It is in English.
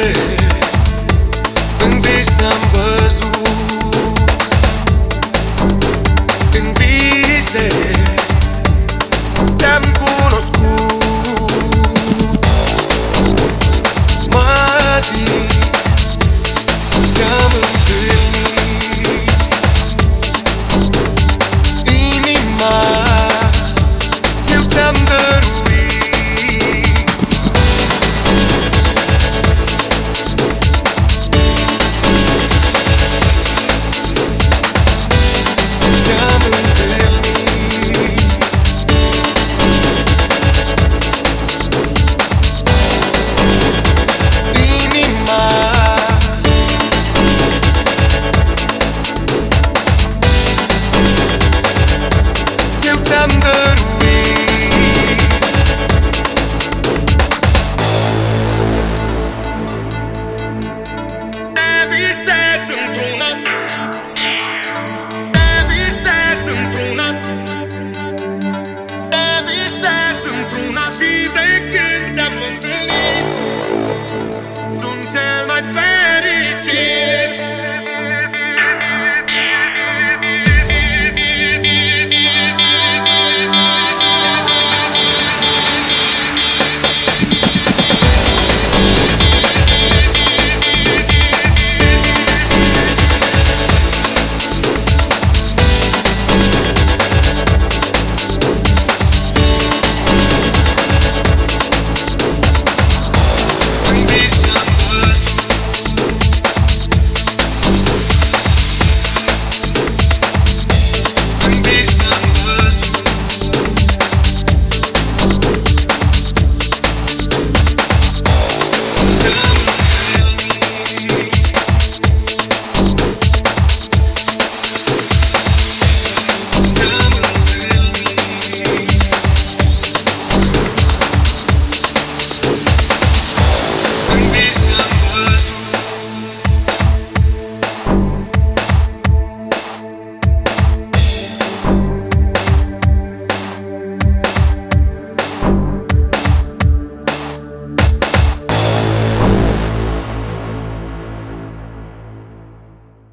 say